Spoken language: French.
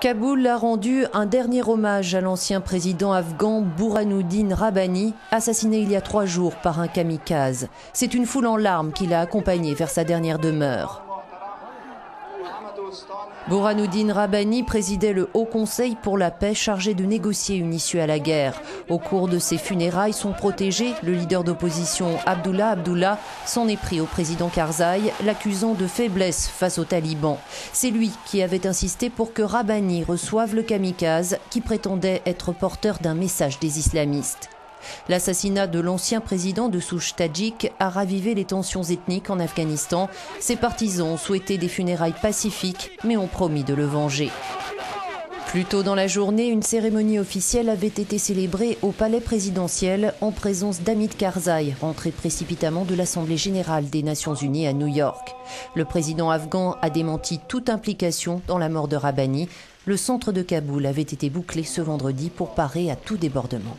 Kaboul a rendu un dernier hommage à l'ancien président afghan Burhanuddin Rabbani, assassiné il y a trois jours par un kamikaze. C'est une foule en larmes qui l'a accompagné vers sa dernière demeure. Burhanuddin Rabbani présidait le Haut Conseil pour la paix chargé de négocier une issue à la guerre. Au cours de ses funérailles, son protégé, le leader d'opposition Abdullah Abdullah, s'en est pris au président Karzai, l'accusant de faiblesse face aux talibans. C'est lui qui avait insisté pour que Rabbani reçoive le kamikaze qui prétendait être porteur d'un message des islamistes. L'assassinat de l'ancien président de Souche Tadjik a ravivé les tensions ethniques en Afghanistan. Ses partisans ont souhaité des funérailles pacifiques, mais ont promis de le venger. Plus tôt dans la journée, une cérémonie officielle avait été célébrée au palais présidentiel en présence d'Amid Karzai, rentré précipitamment de l'Assemblée générale des Nations unies à New York. Le président afghan a démenti toute implication dans la mort de Rabbani. Le centre de Kaboul avait été bouclé ce vendredi pour parer à tout débordement.